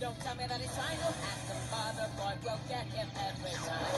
Don't tell me that it's trying to act the mother boy. We'll get him every time.